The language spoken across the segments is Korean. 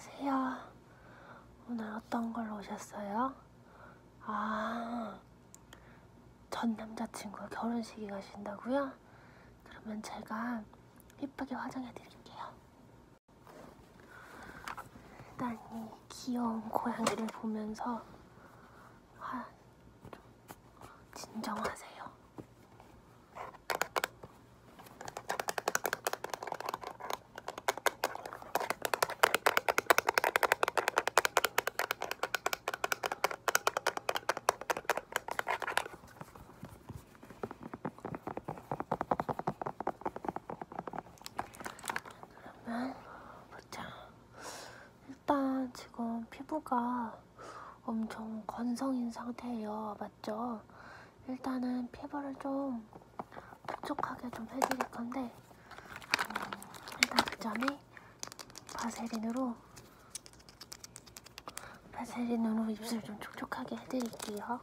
안녕하세요. 오늘 어떤 걸로 오셨어요? 아, 전 남자친구 결혼식에 가신다고요? 그러면 제가 예쁘게 화장해 드릴게요. 일단 이 귀여운 고양이를 보면서 화, 좀 진정하세요. 그러면 보자. 일단 지금 피부가 엄청 건성인 상태예요. 맞죠? 일단은 피부를 좀 촉촉하게 좀 해드릴 건데 음, 일단 그 전에 바세린으로 바세린으로 입술 좀 촉촉하게 해드릴게요.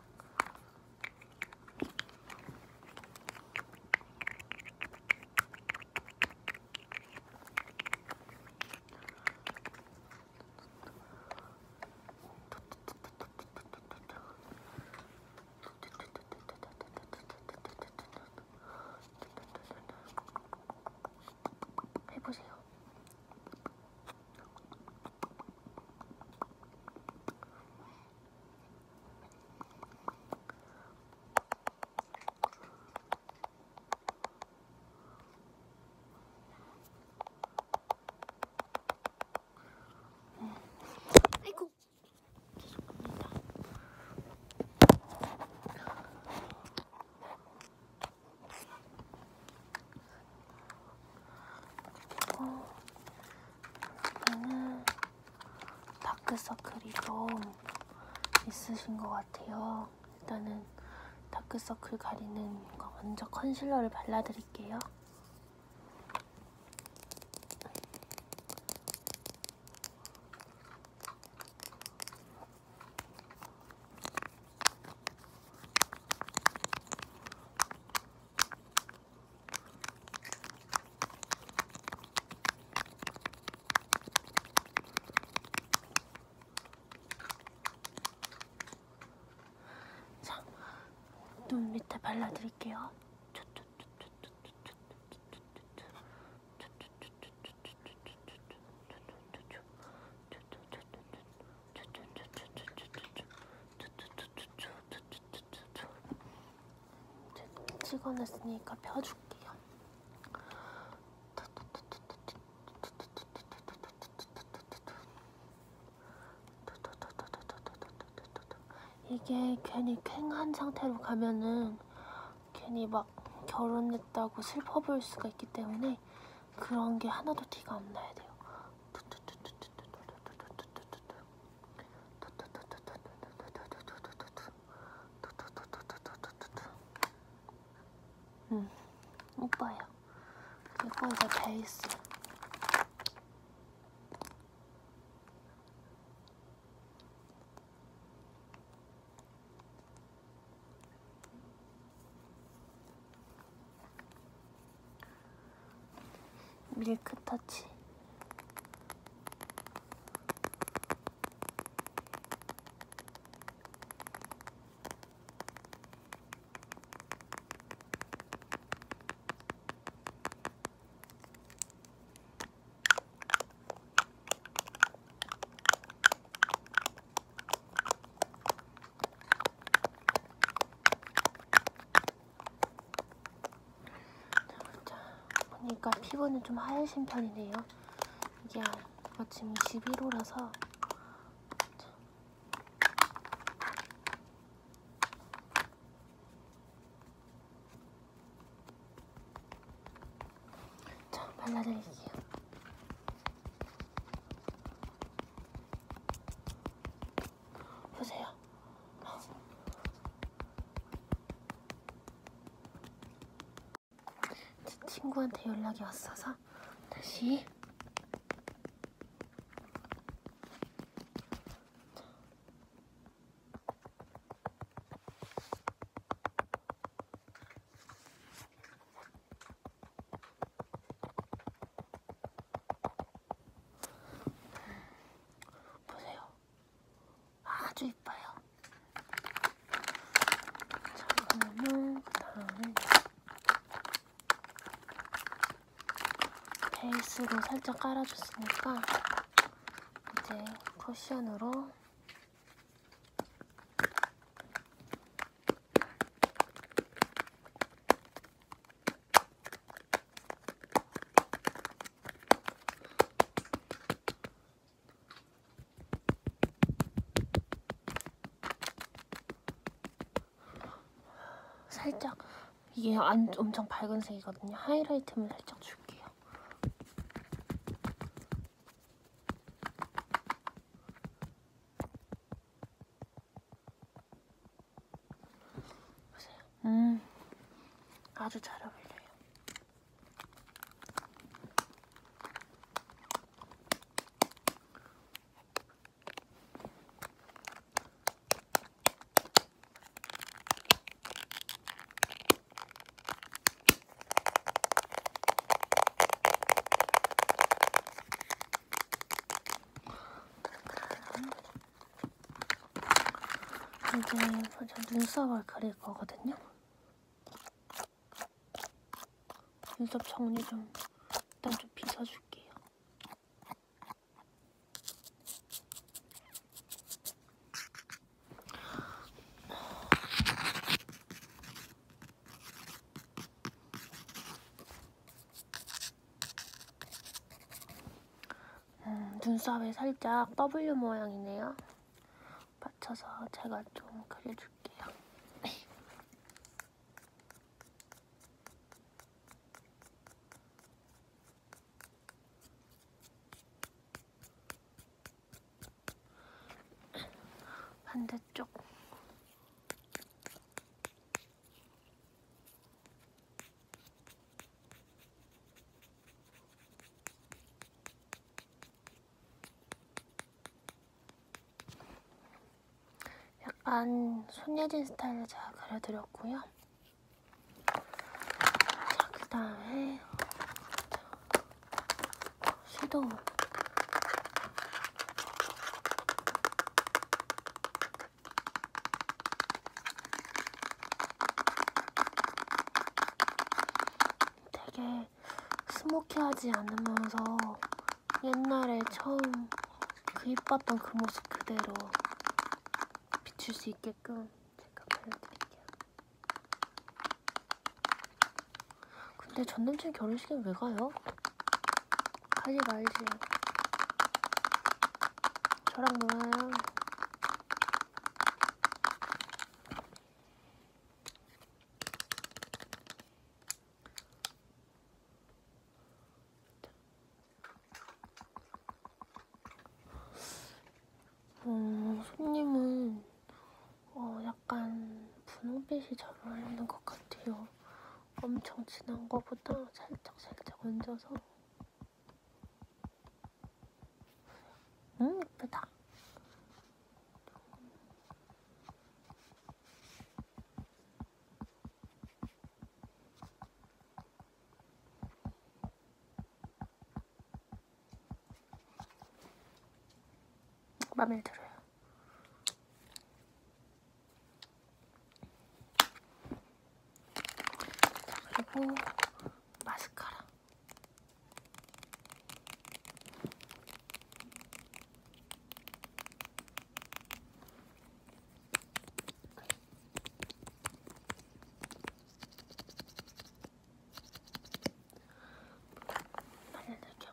아이고 죄송합니다. 그리고 여기는 다크서클이 좀 있으신 것 같아요. 일단은 다크서클 가리는 거 먼저 컨실러를 발라드릴게요. 자, 눈 밑에 발라드릴게요. 이제 찍어냈으니까 펴줄게요. 이게 괜히 쾌한 상태로 가면은 괜히 막 결혼했다고 슬퍼 보일 수가 있기 때문에 그런 게 하나도 티가 안 나야 돼요. 음, 오빠요. 그리고 이제 베이스. 밀크 터치. 자, 보니까 피부는 좀 하얘신 편이네요. 이게 마침 21호라서 자, 발라드릴게요. 보세요. 제 친구한테 연락이 왔어서 다시 아주 이뻐요. 자, 그러면 그 다음에 베이스로 살짝 깔아줬으니까 이제 쿠션으로 살짝 이게 안, 엄청 밝은 색이거든요. 하이라이트만 살짝 줄게요. 보세요. 음, 아주 잘 어울려요. 이제 먼저 눈썹을 그릴 거거든요. 눈썹 정리 좀 일단 좀 빗어줄게요. 음, 눈썹에 살짝 W 모양이네요. 맞춰서 제가 좀 그려줄게요. 반대쪽. 약간 손예진 스타일로 제가 그려드렸고요. 자, 그 다음에 섀도우. 되게 스모키하지 않으면서 옛날에 처음 그 이뻤던 그 모습 그대로 비출 수 있게끔 제가 발라드릴게요. 근데 전 남친 결혼식에 왜 가요? 가지 말지. 저랑 놀아요. 어, 손님은 어, 약간 분홍빛이 잘 어울리는 것 같아요. 엄청 진한 거보다 살짝 살짝 얹어서 음 예쁘다. 마음에 들어요. 자, 그리고 마스카라. 발라줄게요.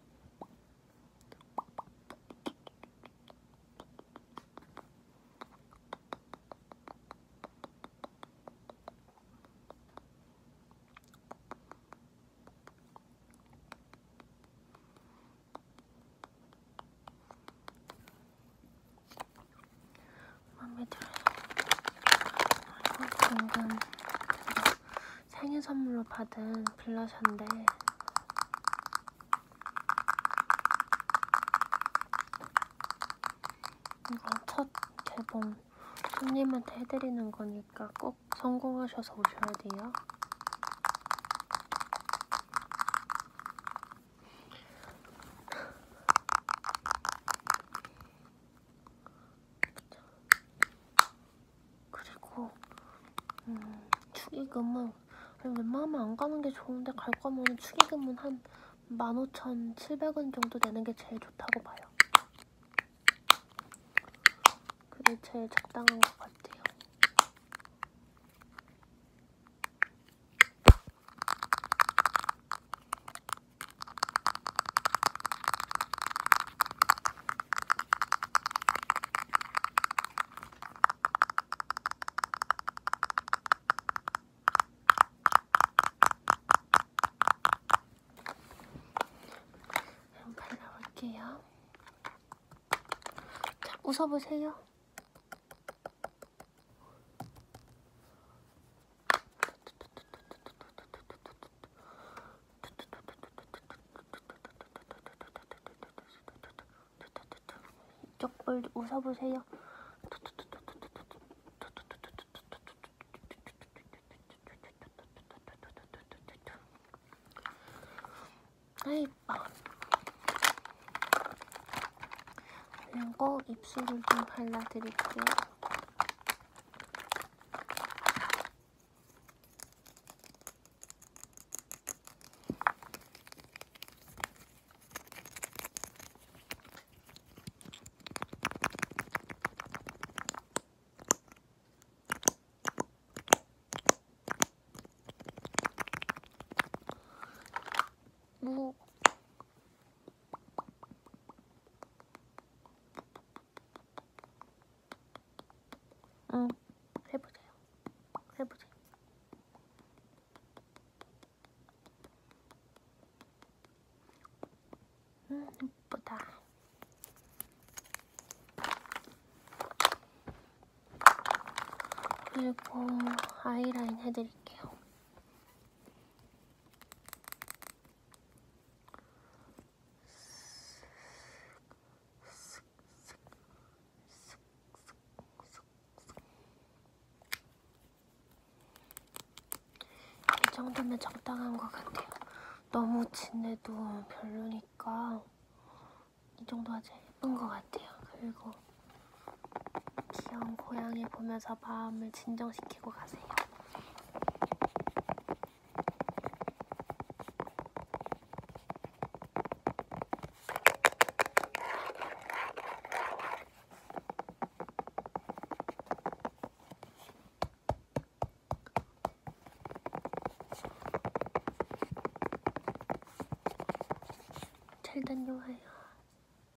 마음에 들어요. 이거 방금 생일 선물로 받은 블러셔인데 이거 첫 개봉 손님한테 해드리는 거니까 꼭 성공하셔서 오셔야 돼요. 축의금은 웬만하면 안 가는 게 좋은데 갈 거면 축의금은 한 15,700원 정도 내는 게 제일 좋다고 봐요. 그게 제일 적당한 것 같아요. 그럼 발라볼게요. 자, 웃어보세요. 이쪽 볼 웃어보세요. 아이, 아. 그리고 입술을 좀 발라드릴게요. 무 응, 해보세요. 해보세요. 음, 예쁘다. 그리고 아이라인 해드릴게요. 이 정도면 적당한 것 같아요. 너무 진해도 별로니까 이 정도가 제일 예쁜 것 같아요. 그리고 귀여운 고양이 보면서 마음을 진정시키고 가세요.